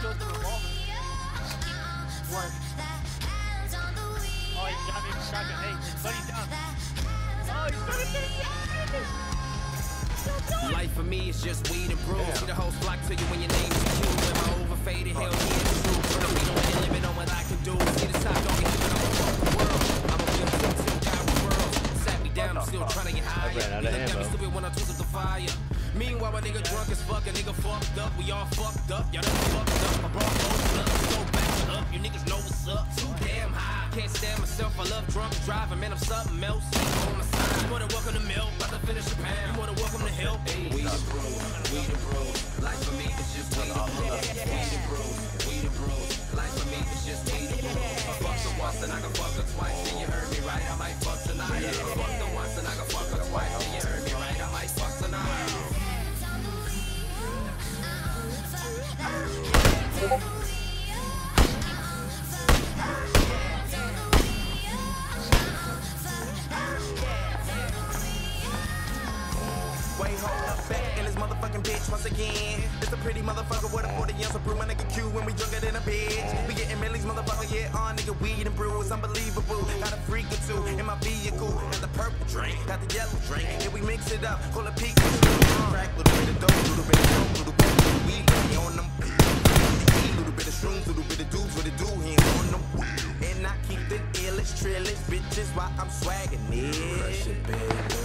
still the ball. One. Oh, he's got me shotgun. Hey, buddy's down. Oh, he's got it down. Life for me is just weed and brew. Yeah. See the whole block to you when your name's Q. Am my overfaded? Hell yeah, it's true. But I'm beat on the limit on what I can do. See the top dog and even I'm the world. I'm a real tip till God referrals. Sat me down, I'm still trying to get higher. You look at me stupid when I twist up the fire. Meanwhile, a nigga drunk as fuck, a nigga fucked up. We all fucked up, y'all done fucked up. I brought both up, so back up. You niggas know what's up. Too damn high. Can't stand myself, I love drunk driving, man, I'm something else. On my side. You than welcome to milk, about to finish a pound. You than welcome to help. Hey, we the brew, we the brew. Life for me is just we the brew. We the brew, we the brew. Life for me is just we the brew. I fucked her once and I can fuck her twice. Then you heard me right, I might fuck tonight. I fucked once again. A pretty motherfucker with a 40 ounce brew. My nigga when we drunker than a bitch. We getting motherfucker, yeah, on nigga weed and brew. Unbelievable. Got a freak or two in my vehicle. Got the purple drink, got the yellow drink. And we mix it up, call it Pikachu. Trillis, trillis, bitches, why I'm swaggin' it. Crush it, baby.